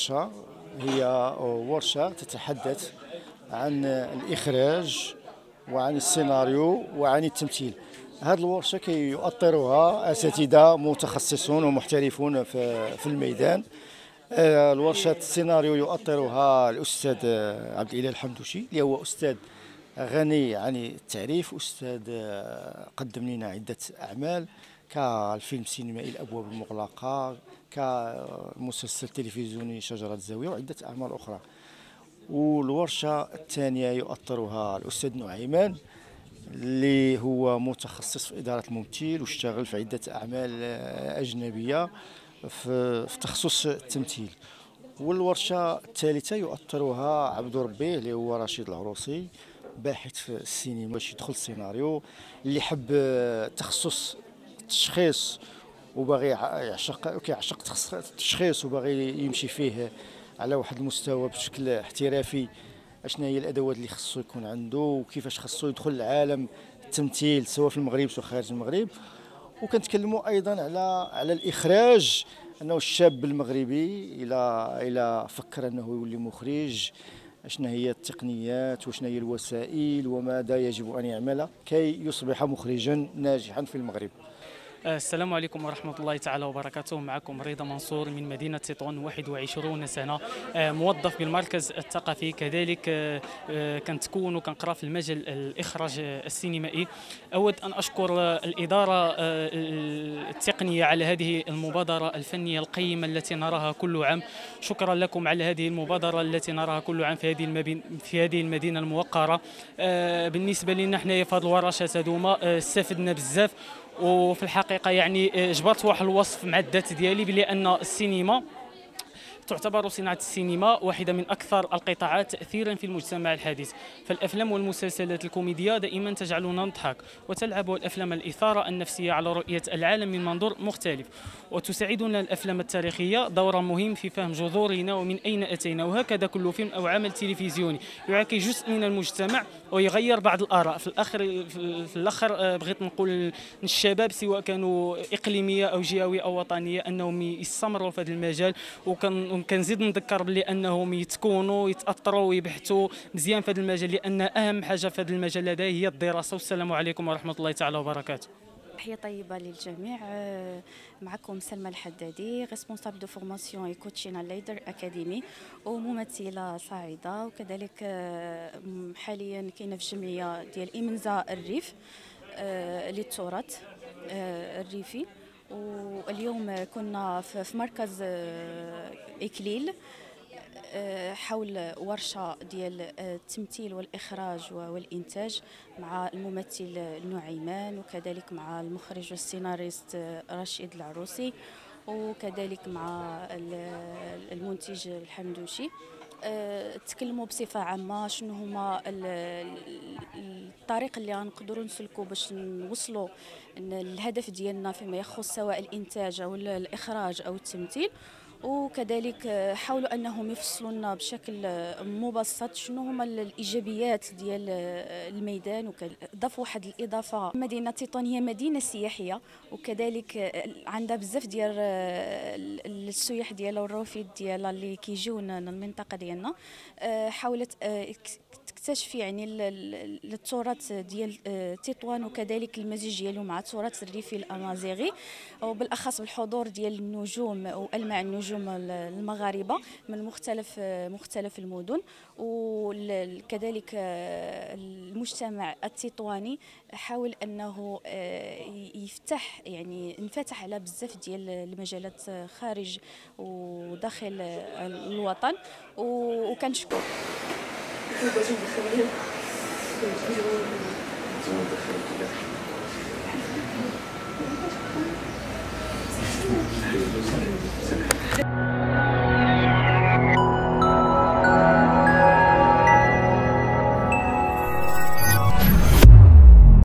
الورشة هي ورشة تتحدث عن الإخراج وعن السيناريو وعن التمثيل. هذه الورشة كي يؤطرها أساتذة متخصصون ومحترفون في الميدان. آه، الورشة السيناريو يؤطرها الأستاذ عبد الإله الحمدوشي اللي هو أستاذ غني عن التعريف أستاذ آه، قدم لنا عدة أعمال. كالفيلم السينمائي الأبواب المغلقة كمسلسل تلفزيوني شجرة الزاوية وعدة أعمال أخرى. والورشة الثانية يؤطرها الأستاذ نعيمان اللي هو متخصص في إدارة الممثل واشتغل في عدة أعمال آه، أجنبية في, تخصص التمثيل. والورشة الثالثة يؤطرها عبد ربي اللي هو رشيد العروسي باحث في السينما باش يدخل السيناريو اللي حب تخصص التشخيص وباغي يعشق كيعشق التشخيص وباغي يمشي فيه على واحد المستوى بشكل احترافي. اشنا هي الأدوات اللي خصو يكون عنده وكيفاش خصو يدخل لعالم التمثيل سواء في المغرب سواء خارج المغرب. وكنتكلموا أيضا على على الإخراج أنه الشاب المغربي إلى إلى فكر أنه يولي مخرج اشنا هي التقنيات وشنا هي الوسائل وماذا يجب أن يعمل كي يصبح مخرجا ناجحا في المغرب. السلام عليكم ورحمة الله تعالى وبركاته. معكم رضا منصور من مدينة تطوان 21 سنة. آه، موظف بالمركز الثقافي كذلك. آه، آه، كنتكون وكنقرا في المجال الإخراج السينمائي. أود أن أشكر الإدارة التقنية على هذه المبادرة الفنية القيمة التي نراها كل عام. شكرا لكم على هذه المبادرة التي نراها كل عام في هذه في هذه المدينة الموقرة. بالنسبة لنا حنايا في هذه الورشات هذوما استفدنا بزاف. وفي الحقيقة يعني جبرت واحد الوصف مع الذات ديالي بلي أن السينما تعتبر صناعة السينما واحدة من أكثر القطاعات تأثيرا في المجتمع الحديث. فالأفلام والمسلسلات الكوميدية دائما تجعلنا نضحك وتلعب الأفلام الإثارة النفسية على رؤية العالم من منظور مختلف. وتساعدنا الأفلام التاريخية دورا مهم في فهم جذورنا ومن أين أتينا. وهكذا كل فيلم أو عمل تلفزيوني يعاكي جزء من المجتمع ويغير بعض الآراء. في الآخر في الآخر آه، بغيت نقول الشباب سواء كانوا إقليمية أو جهوية أو وطنية أنهم يستمروا في هذا المجال. وكان كنزيد نذكر بلي انهم يتكونوا يتاثروا ويبحثوا مزيان في هذا المجال لأن أهم حاجة في هذا المجال هذا هي الدراسة. والسلام عليكم ورحمة الله تعالى وبركاته. تحية طيبة للجميع. آه، معكم سلمى الحدادي responsable de formation et coaching à Leader Academy وممثلة صاعدة. وكذلك آه، حاليا كاينة في الجمعية ديال إيمنزا الريف آه، للتراث الريفي. واليوم كنا في مركز آه، إكليل آه، حول ورشة ديال آه، التمثيل والإخراج والإنتاج مع الممثل نعيمان وكذلك مع المخرج والسيناريست رشيد العروسي وكذلك مع المنتج الحمدوشي. تكلموا بصفة عامة شنو هما الطريق اللي غنقدروا نسلكوا باش نوصلوا الهدف ديالنا فيما يخص سواء الإنتاج أو الإخراج أو التمثيل. وكذلك حاولوا أنهم يفصلوا لنا بشكل مبسط شنو هما الإيجابيات ديال الميدان وضافوا واحد الإضافة. مدينة تيطون هي مدينة سياحية وكذلك عندها بزاف ديال السياح ديالها والروافد ديالها اللي كيجيو المنطقة ديالنا. حاولت تكتشف يعني التراث ديال آه، تطوان وكذلك المزيج ديالو مع التراث الريفي الأمازيغي وبالأخص بالحضور ديال النجوم والمع النجوم المغاربة من مختلف آه، مختلف المدن. وكذلك آه، المجتمع التطواني حاول أنه يفتح يعني انفتح على بزاف ديال المجالات خارج وداخل الوطن. وكنشكر 都是不方便，嗯，怎么不方便？